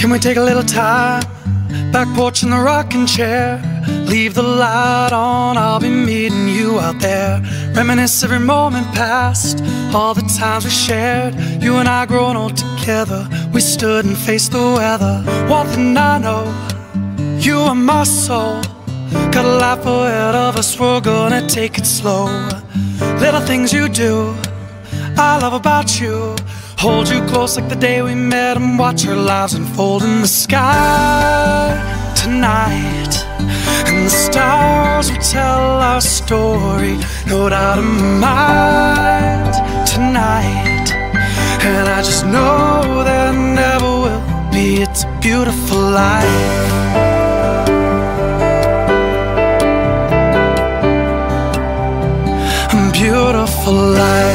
Can we take a little time? Back porch in the rocking chair. Leave the light on, I'll be meeting you out there. Reminisce every moment past, all the times we shared. You and I growing old together. We stood and faced the weather. One thing I know, you are my soul. Got a life ahead of us, we're gonna take it slow. Little things you do, I love about you. Hold you close like the day we met and watch our lives unfold in the sky tonight. And the stars will tell our story, no doubt in my mind tonight. And I just know beautiful life. Beautiful life.